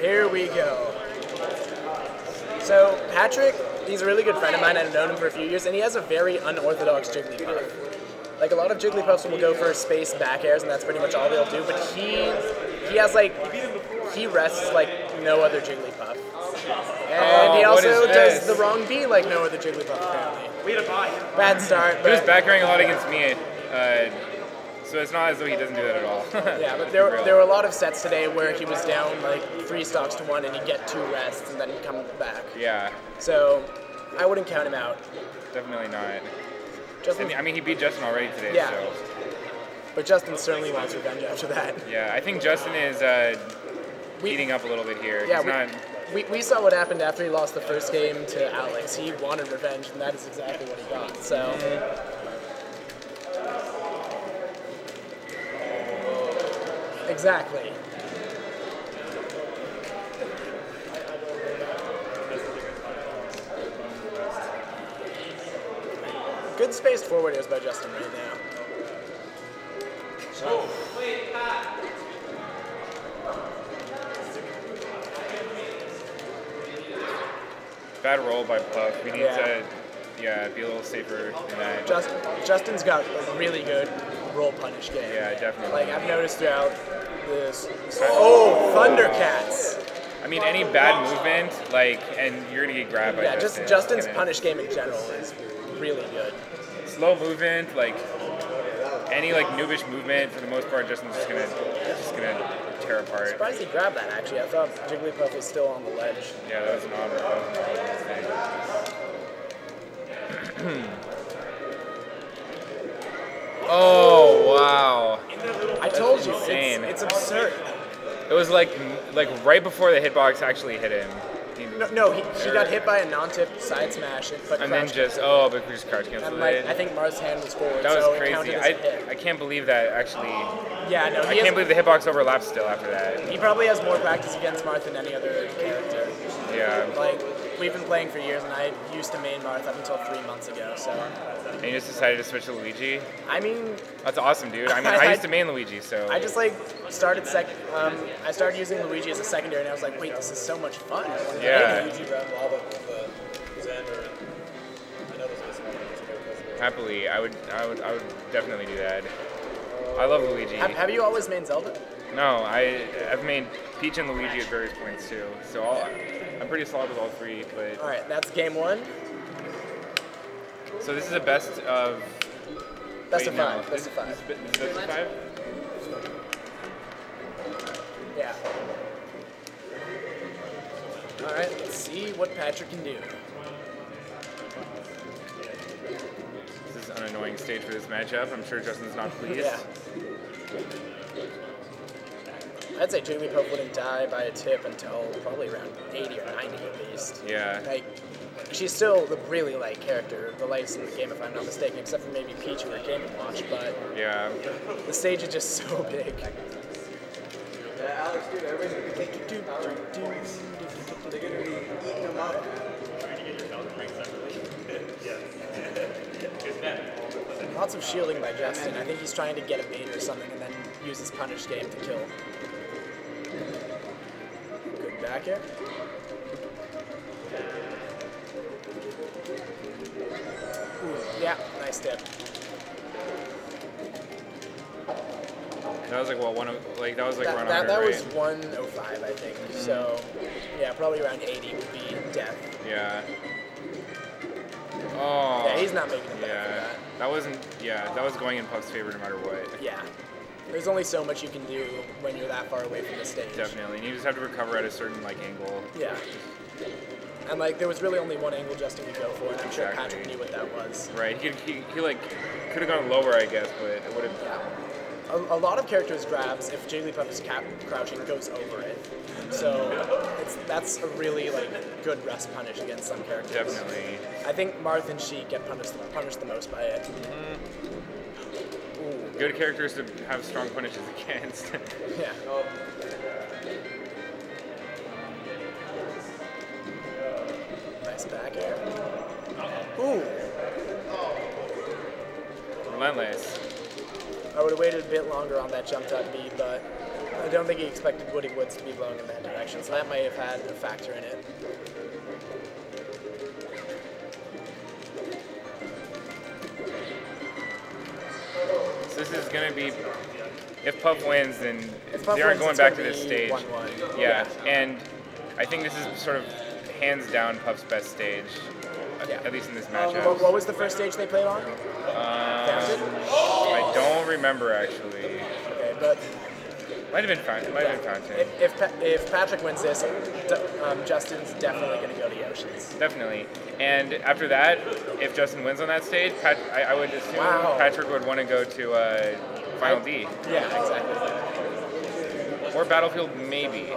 here we go. So Patrick, he's a really good friend of mine. I've known him for a few years, and he has a very unorthodox Jigglypuff. Like a lot of Jigglypuffs will go for space back airs, and that's pretty much all they'll do. But he, he has like, he rests like no other Jigglypuff, and he Oh, also is does the wrong B like no other Jigglypuff apparently. We had a bye. Bad start, He was but back airing a lot against me, uh, so it's not as though he doesn't do that at all. yeah, but there, there were a lot of sets today where he was down like three stocks to one, and he'd get two rests and then he come back. Yeah, So I wouldn't count him out. definitely not. Justin, I mean, he beat Justin already today, Yeah. so but Justin certainly wants revenge after that. yeah. I think Justin is uh, We- heating up a little bit here. Yeah, He's we, not. we, we saw what happened after he lost the first game to Alex. He wanted revenge, and that is exactly what he got. So. Exactly. Good spaced forward airs by Justin right now. Bad roll by Puff. We need Yeah. to, yeah, be a little safer in that. Just, Justin's got really good roll punish game. yeah, definitely. Like I've noticed throughout this. Oh, Thundercats! I mean, any bad movement, like, and you're gonna get grabbed by Yeah, just Justin. Justin's Gonna- punish game in general is really good. Slow movement, like any like noobish movement, for the most part, Justin's just gonna, just gonna tear apart. Surprised he grabbed that actually. I thought Jigglypuff was still on the ledge. Yeah, that was an odd, that was an odd oh! I told you, insane. it's, it's absurd. It was like like right before the hitbox actually hit him. He- No, no he, he got hit by a non-tip side smash, but and then just oh, but we just crouch And canceled like, it. I think Marth's hand was forward, That so was counted crazy. as a hit. I, I can't believe that actually. Yeah, no, I can't has, believe the hitbox overlapped still after that. he probably has more practice against Marth than any other character. Yeah. Like, we've been playing for years, and I used to main Marth up until three months ago, so. And you just decided to switch to Luigi. I mean, That's awesome, dude. I mean, I used to main Luigi, so. I just like started sec. Um, I started using Luigi as a secondary, and I was like, wait, this is so much fun. I want to Yeah. play Luigi. Luigi ran lava with uh, Xander. and I know this was ago. Happily, I would, I would, I would definitely do that. I love Luigi. Have, have you always main Zelda? No, I, I've made Peach and Luigi at various points too. So I'll, I'm pretty solid with all three. But All right, that's game one. so this is a best of. Best wait, of no, five. this- Best of five. this is best of five. Yeah. All right, let's see what Patrick can do. This is an annoying stage for this matchup. I'm sure Justin's not pleased. Yeah. I'd say Jigglypuff wouldn't die by a tip until probably around 80 or 90 at least. Yeah. Like, she's still the really light character, the lightest in the game if I'm not mistaken, except for maybe Peach or Game Watch, but Yeah. the stage is just so big. Yeah, Alex, dude, everybody's gonna be taking powers. They're gonna be eating them up. Lots of shielding by Justin. I think he's trying to get a bait or something and then use his punish game to kill. Back air. Ooh, yeah, nice tip. That was like what one of like that was like That, around that, 100, that right? was 105, I think. Mm-hmm. So, yeah, probably around 80 would be death. Yeah. Oh. Yeah, he's oh. not making it Yeah. for That wasn't. Yeah, that was going in Puff's favor no matter what. Yeah. There's only so much you can do when you're that far away from the stage. Definitely. And you just have to recover at a certain like angle. Yeah. And like, there was really only one angle Justin could go for, and I'm sure Patrick knew what that was. Right. He could. He, he like could have gone lower, I guess, but it would have. Yeah. A, a lot of characters' grabs, if Jigglypuff is cap- crouching, goes over it. So it's, that's a really like good rest punish against some characters. Definitely. I think Marth and Sheik get punished punished the most by it. Mm-hmm. Good characters to have strong punishes against. Yeah. Nice back air. Ooh, Relentless. I would have waited a bit longer on that jump top B, but I don't think he expected Whispy Woods to be blowing in that direction, so that might have had a factor in it. This is gonna be. If Puff wins, then If they aren't wins, going back to this stage. 1-1. Yeah, and I think this is sort of hands down Puff's best stage, Yeah. at least in this What, matchup. what was the first stage they played on? Um, I don't remember actually. Okay, but Might have been Fountain. Might have been Fountain. if, if, Pa- if Patrick wins this, um, Justin's definitely going to go to Yoshi's. Definitely. And after that, if Justin wins on that stage, Pat, I, I would assume Wow. Patrick would want to go to uh, Final D Yeah, exactly. or Battlefield, maybe,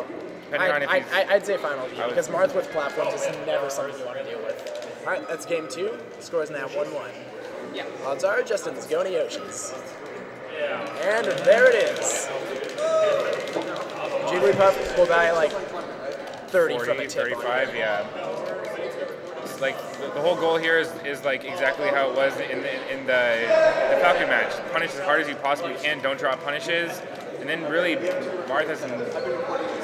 depending I, on if I, I, I'd say Final D, would- because Marth with platforms is never something you want to deal with. All right, that's game two. Score is now 1 1. Yeah. Odds are Justin's going to Yoshi's. Yeah. And there it is. Jigglypuff will die like 30 from 40, a tip. on 35, yeah. Like the, whole goal here is, is like exactly how it was in the in the, the Falcon match. Punish as hard as you possibly can. Don't drop punishes, and then really Marth has a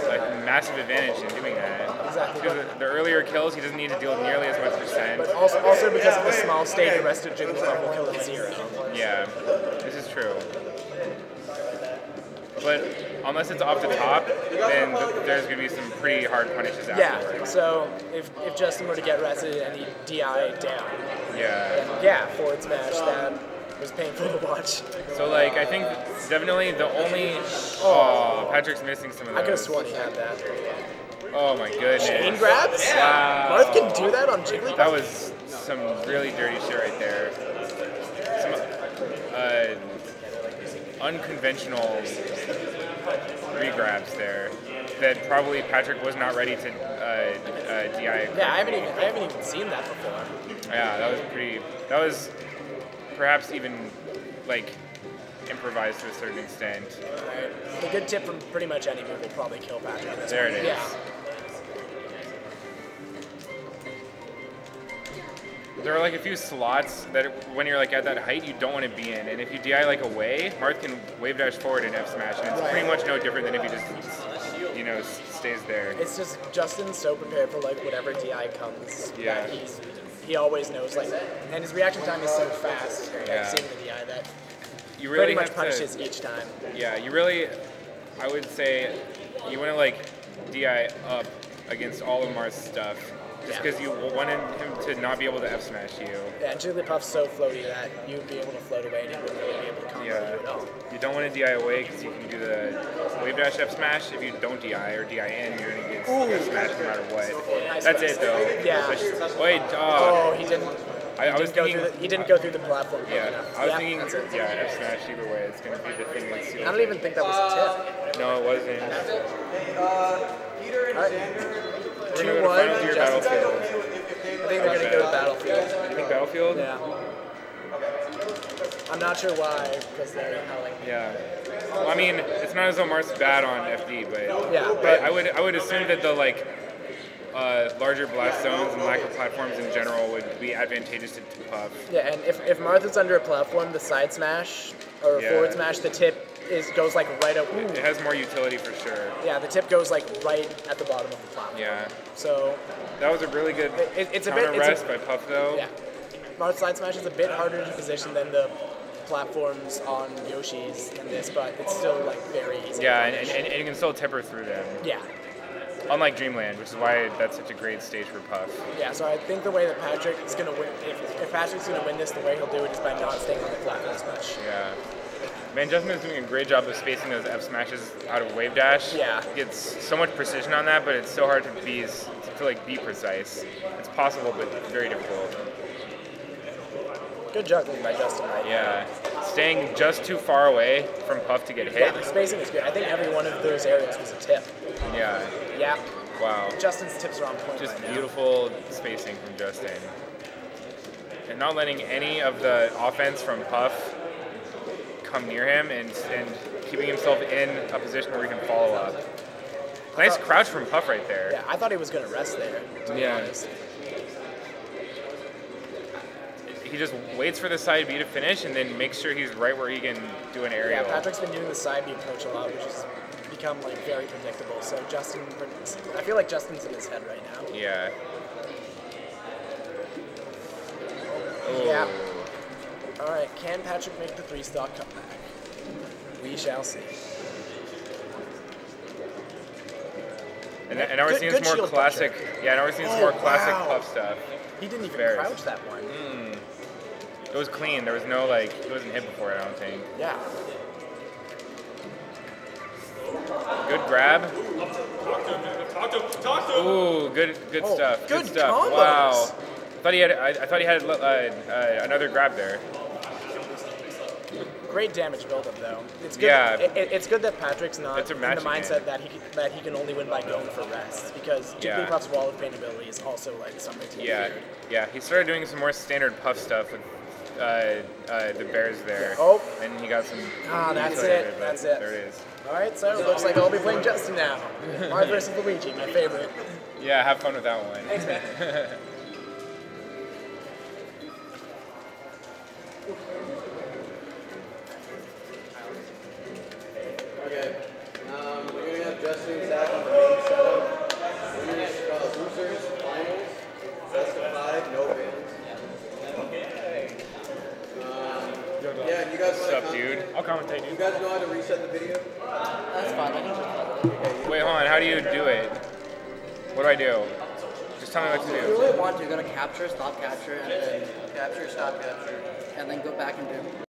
like, massive advantage in doing that. Exactly. Because the, the earlier kills, he doesn't need to deal nearly as much percent. But also, also because of the small stage, the rest of Jigglypuff will kill at zero. Yeah, this is true. But unless it's off the top, then there's gonna be some pretty hard punishes Yeah, afterwards. so if, if Justin were to get rested and he DI down, Yeah. yeah, forward smash, that was painful to watch. So like I think definitely the only oh Patrick's missing some of those. I could have sworn he had that. Oh my goodness. Chain grabs? Wow. Marth can do that on Jigglypuff? That was some really dirty shit right there. Some uh, unconventional regrabs there that probably Patrick was not ready to uh, uh, DI. Yeah, I haven't even I haven't even seen that before. Yeah, that was pretty. That was perhaps even like improvised to a certain extent. Right. The good tip from pretty much any move will probably kill Patrick. There it is. Yeah. There are like a few slots that when you're like at that height you don't want to be in, and if you DI like away, Marth can wave dash forward and F smash, and it's Right. pretty much no different than if he just you know stays there. It's just Justin's so prepared for like whatever DI comes. Yeah. He's he always knows like, and his reaction time is so fast. Like Yeah. seeing the DI that You really pretty much have punishes to, each time. yeah, you really, I would say, you want to like DI up against all of Marth's stuff, just because yeah. you wanted him to not be able to F smash you. Yeah, and Jigglypuff's so floaty that you'd be able to float away and he wouldn't really be able to come. yeah. you at all. You don't want to DI away because you can do the wave dash F smash. If you don't DI or DI in, you're going to get F smash no matter what. Nice that's best. it though. Yeah. Just, wait, oh. oh, he didn't. I, I was thinking the, he didn't go through the platform. Yeah, enough. I was yeah, thinking yeah, F smash either way. It's gonna be the thing that's. I don't even think that was a tip. No, it wasn't. Uh, Peter and Xander. 2-1. Battlefield. I think they're going to go to Battlefield. I think Battlefield? Yeah. I'm not sure why, because they're like. Yeah. Well, I mean, it's not as though Marth's bad on FD, but yeah, but I would I would assume that the like uh, larger blast zones and lack of platforms in general would be advantageous to, to Puff. Yeah, and if if Marth's under a platform, the side smash or yeah. forward smash, the tip is goes like right up. It has more utility for sure. Yeah, the tip goes like right at the bottom of the platform. Yeah. So That was a really good It- it's a bit- it's a- rest by Puff though. yeah, Marth's side smash is a bit harder to position than the platforms on Yoshi's and this, but it's still like very easy. Yeah, and, and, and you can still temper through them. Yeah. Unlike Dreamland, which is why that's such a great stage for Puff. Yeah, so I think the way that Patrick is gonna win, if, if Patrick's gonna win this, the way he'll do it is by not staying on the platform as much. Yeah. Man, Justin is doing a great job of spacing those F smashes out of wave dash. Yeah. Gets so much precision on that, but it's so hard to be to like be precise. It's possible, but very difficult. Good juggling by Justin right Yeah. Staying just too far away from Puff to get Yeah, hit. the spacing is good. I think every one of those areas was a tip. Yeah. Yeah, Wow. Justin's tips are on point Just right now. beautiful spacing from Justin. And not letting any of the offense from Puff come near him and, and keeping himself in a position where he can follow up. Nice uh, crouch from Puff right there. Yeah, I thought he was gonna rest there. To be Yeah. honest. He just waits for the side B to finish and then makes sure he's right where he can do an aerial. Yeah. Patrick's been doing the side B approach a lot, which has become like very predictable. So Justin, I feel like Justin's in his head right now. Yeah. Yeah. Oh. Ooh. All right, can Patrick make the three stock comeback? We shall see. And, and now we're seeing some more classic. puncher. Yeah, now we're seeing some Oh, more classic wow. puff stuff. He didn't even Bears. crouch that one. It was clean. There was no like, it wasn't hit before. I don't think. Yeah. Good grab. Talk to him. Talk to him. Ooh, good, good Oh, stuff. good stuff. combos. Wow. I thought he had. I, I thought he had uh, uh, another grab there. Great damage buildup though. It's good. Yeah. It, it- it's good that Patrick's not It's a in the mindset game. that he can- that he can only win by going for rests because Yeah. Jigglypuff's wall of pain ability is also like something to Yeah, feared. yeah. He started doing some more standard puff stuff with uh, uh, the bairs there. Oh. And he got some. Ah, that's it, that's it. There it is. All right, so it looks like I'll be playing Justin now. Mario versus Luigi, my favorite. Yeah, have fun with that one. Thanks, man. What's wanna up, com- dude? I'll commentate, You dude. guys know how to reset the video? That's fine. I can just Wait, hold on. How do you do it? What do I do? Just tell me what to If you do. really want to, go to capture, stop capture, and then capture, stop capture, and then go back and do